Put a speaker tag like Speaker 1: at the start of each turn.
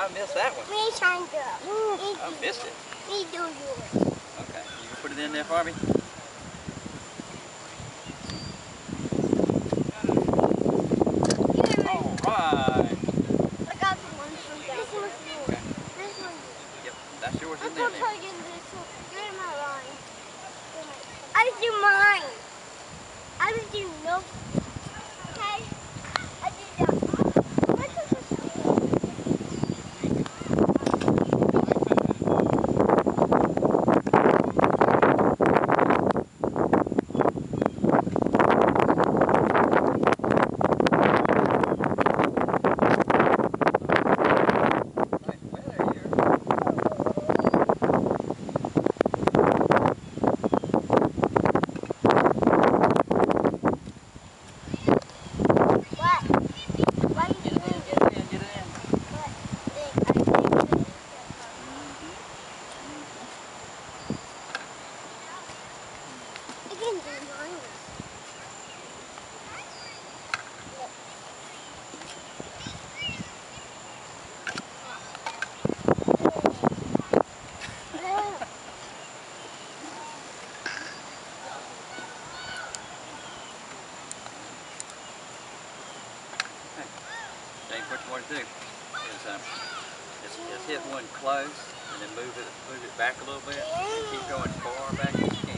Speaker 1: I missed that one.
Speaker 2: Me shine girl. Me,
Speaker 1: I missed it.
Speaker 2: me do yours.
Speaker 1: Okay, you can put it in there for me?
Speaker 2: Here,
Speaker 1: All right.
Speaker 2: I got the one from This one's yours. This one's yours.
Speaker 1: Yep, that's yours
Speaker 2: I'm
Speaker 1: in there.
Speaker 2: gonna
Speaker 1: then.
Speaker 2: plug in this one. You're in my line. I do mine. I just do no. Okay? I do that. What does this do?
Speaker 1: Right, well, there you are.
Speaker 2: What? Why you
Speaker 1: Get it in,
Speaker 2: doing
Speaker 1: get it in, get it in.
Speaker 2: what? Dick, I think it's- Can do mine.
Speaker 1: What you want to do is um, just, just hit one close and then move it move it back a little bit and keep going far back